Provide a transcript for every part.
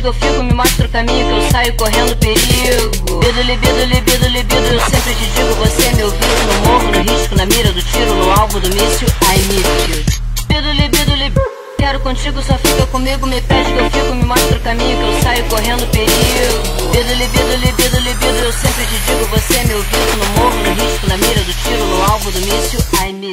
que eu fico, me mostra o caminho que eu saio correndo perigo. Libido, libido, libido, libido, eu sempre te digo, você é meu vício. No morro, no risco, na mira do tiro, no alvo do míssil, I need you. Libido, libido, libido. Quero contigo, só fica comigo, me pede que eu fico, me mostra o caminho que eu saio correndo perigo. Libido, libido, libido, libido, eu sempre te digo, você é meu vício. No morro, no risco, na mira do tiro, no alvo do míssil,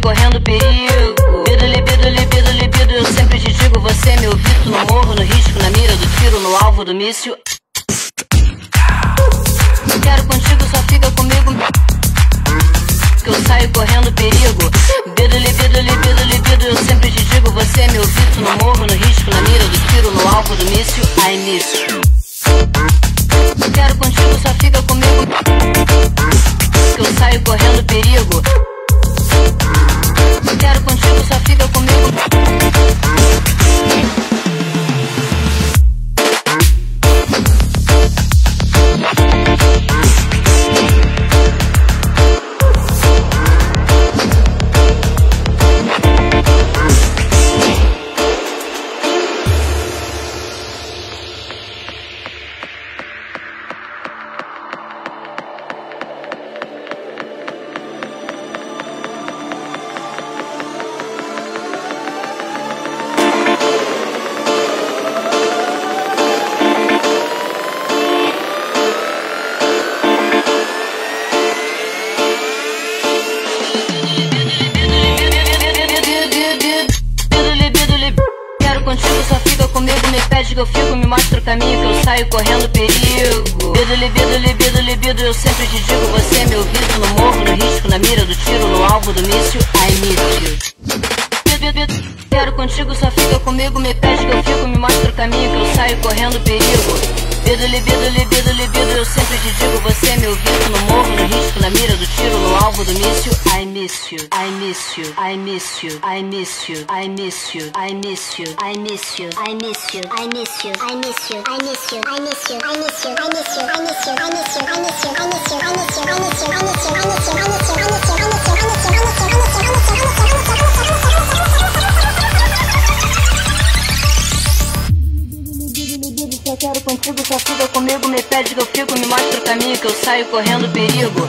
correndo perigo. Libido, libido, libido, libido, eu sempre te digo, você é meu vito. No morro, no risco, na mira do tiro, no alvo do míssil. Quero contigo, só fica comigo. Que eu saio correndo perigo. Libido, libido, libido, libido, eu sempre te digo, você é meu vito. No morro, no risco, na mira do tiro, no alvo do míssil. Ai, míssil. Quero contigo. comigo eu fico, me mostro o caminho que eu saio correndo perigo. Libido, libido, libido, libido, eu sempre te digo, você é meu vício no morro, no risco, na mira do tiro, no alvo do míssil, I miss you. Quero contigo, só fica comigo, me pede que eu fico, me mostro o caminho que eu saio correndo perigo. Libido, libido, libido, libido, eu sempre te digo, você me meu no morro, no risco, na mira do tiro, no alvo do míssil. I miss you, I miss you, I miss you, I miss you, I miss you, I miss you, I miss you, I miss you, I miss you, I miss you, I miss you, I miss you, I miss you, I miss you, I miss you, I miss you, I miss you, I miss you. Só fica comigo, me pede que eu fico, me mostra o caminho que eu saio correndo perigo.